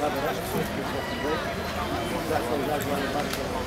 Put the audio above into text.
Dobra, wszystkie bardzo